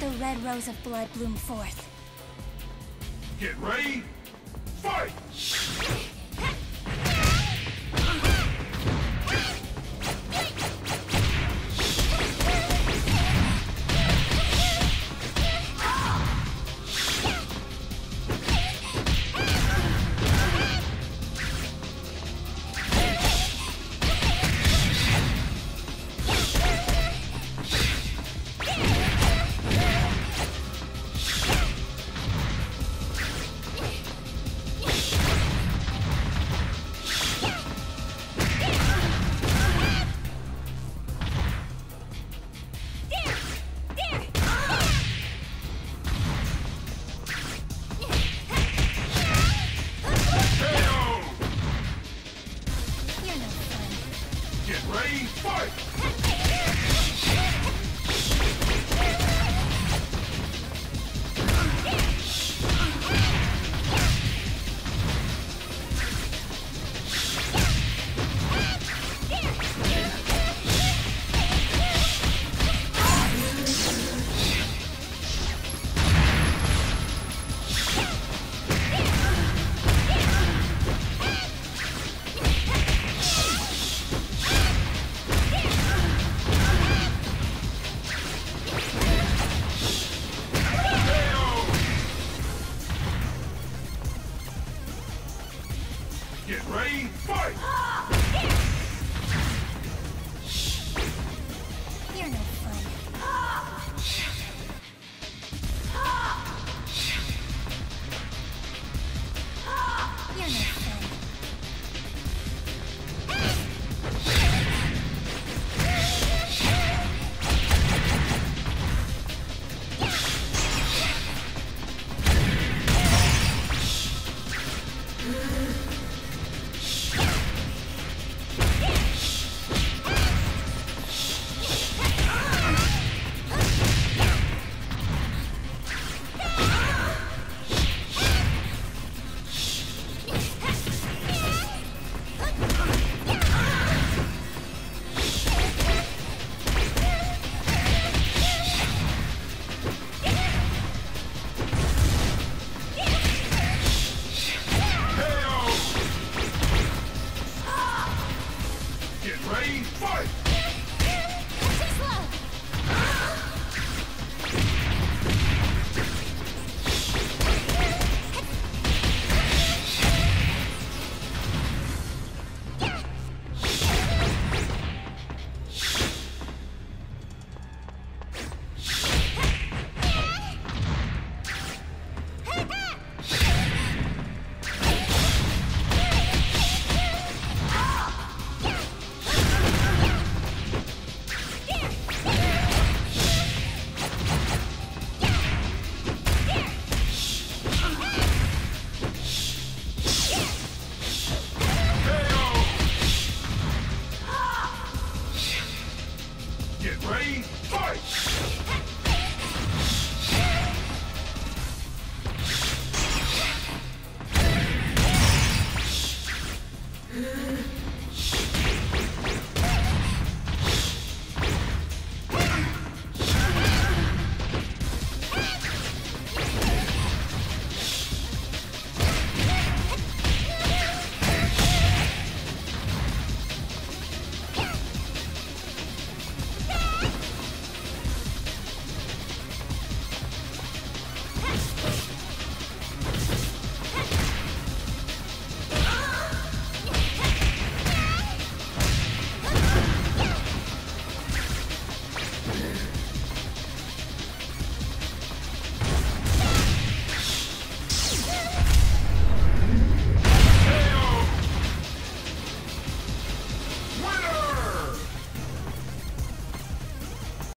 let the red rose of blood bloom forth. Get ready, fight! ready, fight! Get ready, fight! Ah, Fight!